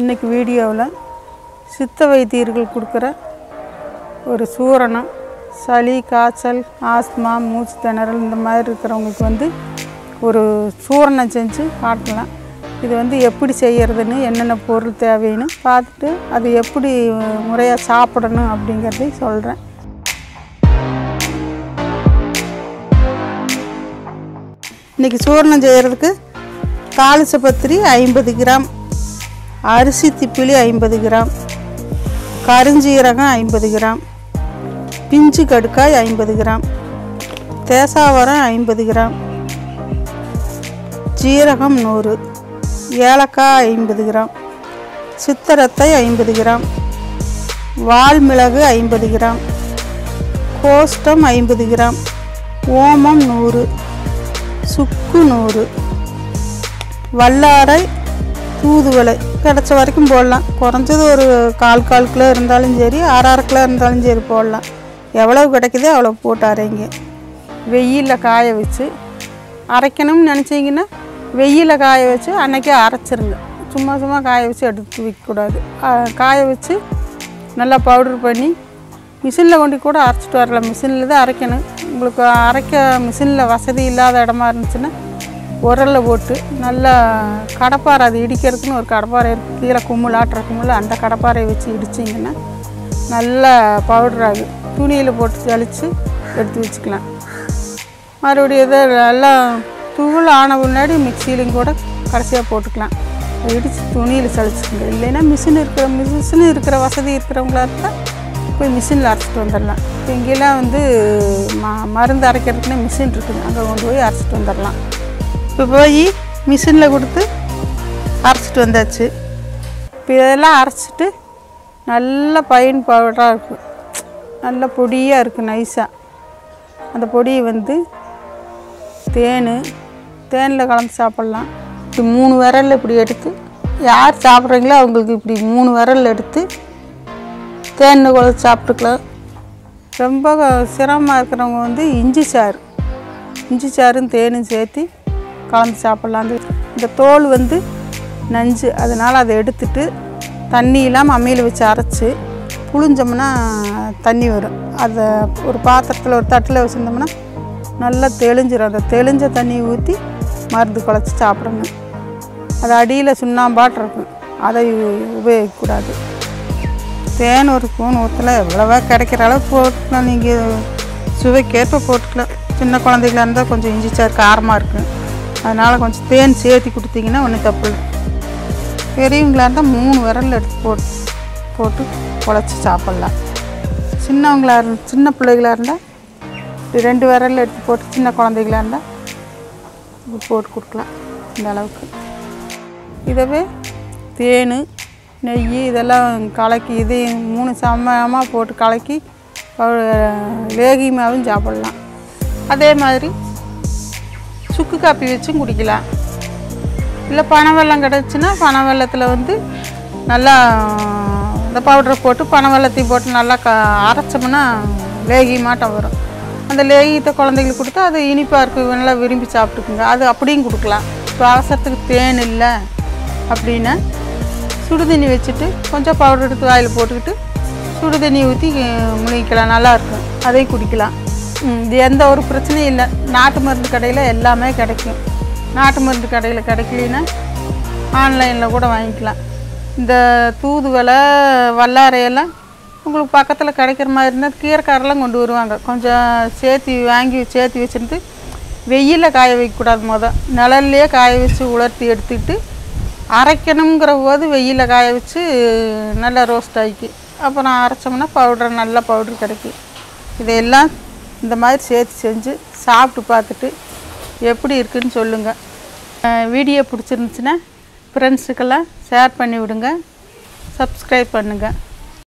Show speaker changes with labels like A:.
A: இன்றைக்கி வீடியோவில் சித்த வைத்தியர்கள் கொடுக்குற ஒரு சூரணம் சளி காய்ச்சல் ஆஸ்மா மூச்சு திணறல் இந்த மாதிரி இருக்கிறவங்களுக்கு வந்து ஒரு சூரணம் செஞ்சு காட்டலாம். இது வந்து எப்படி செய்கிறதுன்னு என்னென்ன பொருள் தேவைன்னு பார்த்துட்டு அது எப்படி முறையாக சாப்பிடணும் அப்படிங்கிறதையும் சொல்கிறேன் இன்றைக்கி சூரணம் செய்கிறதுக்கு தாளிச்ச பத்திரி ஐம்பது கிராம். அரிசி திப்பிலி ஐம்பது கிராம். கருஞ்சீரகம் ஐம்பது கிராம். பிஞ்சு கடுக்காய் ஐம்பது கிராம். தேசாவரம் ஐம்பது கிராம். ஜீரகம் நூறு. ஏலக்காய் ஐம்பது கிராம். சித்தரத்தை ஐம்பது கிராம். வால்மிளகு ஐம்பது கிராம். கோஷ்டம் ஐம்பது கிராம். ஓமம் நூறு. சுக்கு நூறு. வல்லாரை தூதுவளை கிடச்ச வரைக்கும் போடலாம். குறைஞ்சது ஒரு கால் கால் கிலோ இருந்தாலும் சரி அரை அரை கிலோ இருந்தாலும் சரி போடலாம். எவ்வளவு கிடைக்குதோ அவ்வளோ போட்டு அரைங்க. வெயிலில் காய வச்சு அரைக்கணும்னு நினச்சிங்கன்னா வெயிலில் காய வச்சு அன்னைக்கே அரைச்சிருங்க. சும்மா சும்மா காய வச்சு எடுத்து வைக்கக்கூடாது. காய வச்சு நல்லா பவுடர் பண்ணி மிஷினில் கொண்டு கூட அரைச்சிட்டு வரலாம். மிஷினில் தான் அரைக்கணும். உங்களுக்கு அரைக்க மிஷினில் வசதி இல்லாத இடமா இருந்துச்சுன்னா உரலில் போட்டு நல்லா கடப்பாறை அது இடிக்கிறதுக்குன்னு ஒரு கடப்பாறை இருக்குது கீழே கும்மல் ஆட்டுற கும்மல் அந்த கடப்பாரையை வச்சு இடிச்சிங்கன்னா நல்லா பவுடர் ஆகும் துணியில் போட்டு தெளித்து எடுத்து வச்சுக்கலாம். மறுபடியும் இதை நல்லா தூள் ஆன முன்னாடி மிக்சியிலையும் கூட கடைசியாக போட்டுக்கலாம். இடித்து துணியில் சளிச்சுக்கோங்க இல்லைன்னா மிஷின் இருக்கிற மிஷின் இருக்கிற வசதி இருக்கிறவங்களா இருந்தால் போய் மிஷினில் அரைச்சிட்டு வந்துடலாம். இப்போ இங்கெல்லாம் வந்து ம மருந்து அரைக்கிறதுக்குன்னே மிஷின் இருக்குது அங்கே கொண்டு போய் அரைச்சிட்டு வந்துடலாம். இப்போ போய் மிஷினில் கொடுத்து அரைச்சிட்டு வந்தாச்சு. இப்போ இதெல்லாம் அரைச்சிட்டு நல்ல பைன் பவுடராக இருக்கும் நல்ல பொடியாக இருக்குது நைஸாக அந்த பொடியை வந்து தேன் தேனில் கலந்து சாப்பிட்லாம். இப்படி மூணு விரலில் இப்படி எடுத்து யார் சாப்பிட்றீங்களோ அவங்களுக்கு இப்படி மூணு விரல் எடுத்து தேனில் குழச்சி சாப்பிட்டுக்கலாம். ரொம்ப சிரமமாக இருக்கிறவங்க வந்து இஞ்சி சாறு. இஞ்சி சாறும் தேனும் சேர்த்து கலந்து சாப்பிட்லாம் இந்த தோல் வந்து நஞ்சு அதனால் அதை எடுத்துட்டு தண்ணி இல்லாமல் அம்மியில் வச்சு அரைச்சி புழிஞ்சோம்னா தண்ணி வரும். அதை ஒரு பாத்திரத்தில் ஒரு தட்டில் வச்சுருந்தோம்னா நல்லா தெளிஞ்சிடும் அந்த தெளிஞ்ச தண்ணியை ஊற்றி மருந்து குழச்சி சாப்பிடணும். அது அடியில் சுண்ணாம்பாட்டு இருக்கும். அதை உபயோகிக்கக்கூடாது. தேன் ஒரு ஸ்பூன் ஊற்றல எவ்வளவா கிடைக்கிற அளவு போட்டுக்கலாம். நீங்கள் சுவைக்கேற்ப போட்டுக்கலாம். சின்ன குழந்தைகளாக இருந்தால் கொஞ்சம் இஞ்சி காரமாக இருக்கும். அதனால் கொஞ்சம் தேன் சேர்த்து கொடுத்தீங்கன்னா ஒன்றும் தப்பு. இல்லை பெரியவங்களா இருந்தால் மூணு விரலில் எடுத்து போட்டு போட்டு குழச்சி சாப்பிட்லாம். சின்னவங்களா இரு சின்ன பிள்ளைகளாக இருந்தால் ரெண்டு விரலில் எடுத்து போட்டு சின்ன குழந்தைகளாக இருந்தால் போட்டு கொடுக்கலாம் இந்த அளவுக்கு. இதவே தேன் நெய் இதெல்லாம் கலக்கி இது மூணு சமமாக போட்டு கலக்கி லேகியமாகவும் சாப்பிட்லாம். அதே மாதிரி சுக்கு காப்பி வச்சும் குடிக்கலாம். இல்லை பனை வெல்லம் கிடச்சுன்னா பனை வந்து நல்லா இந்த பவுடரை போட்டு பனைவெல்லத்தையும் போட்டு நல்லா க அரைச்சோம்னா லேகியமாட்டம் வரும். அந்த லேகியத்தை குழந்தைங்களுக்கு கொடுத்தா அது இனிப்பாக இருக்குது நல்லா விரும்பி சாப்பிட்டுக்குங்க. அது அப்படியும் கொடுக்கலாம். இப்போ அவசரத்துக்கு தேன் இல்லை அப்படின்னா சுடுதண்ணி வச்சுட்டு கொஞ்சம் பவுடர் எடுத்து வாயில் போட்டுக்கிட்டு சுடுதண்ணி ஊற்றி முழுகிக்கலாம். நல்லாயிருக்கும் அதையும் குடிக்கலாம். இது எந்த ஒரு பிரச்சனையும் இல்லை. நாட்டு மருந்து கடையில் எல்லாமே கிடைக்கும். நாட்டு மருந்து கடையில் கிடைக்கலனா ஆன்லைனில் கூட வாங்கிக்கலாம். இந்த தூதுவலை வல்லாரையெல்லாம் உங்களுக்கு பக்கத்தில் கிடைக்கிற மாதிரி இருந்தால் கீரைக்காரெல்லாம் கொண்டு வருவாங்க. கொஞ்சம் சேர்த்து வாங்கி சேர்த்து வச்சுருந்து வெயிலில் காய வைக்கக்கூடாது மொதல் நிழல்லையே காய வச்சு உலர்த்தி எடுத்துக்கிட்டு அரைக்கணுங்கிற போது வெயிலில் காய வச்சு நல்லா ரோஸ்ட் ஆக்கி அப்புறம் அரைச்சோம்னா பவுடர் நல்ல பவுடர் கிடைக்கும். இதையெல்லாம் இந்த மாதிரி சேர்த்து செஞ்சு சாப்பிட்டு பார்த்துட்டு எப்படி இருக்குன்னு சொல்லுங்கள் வீடியோ பிடிச்சிருந்துச்சுன்னா ஃப்ரெண்ட்ஸுக்கெல்லாம் ஷேர் பண்ணி விடுங்க. சப்ஸ்கிரைப் பண்ணுங்கள்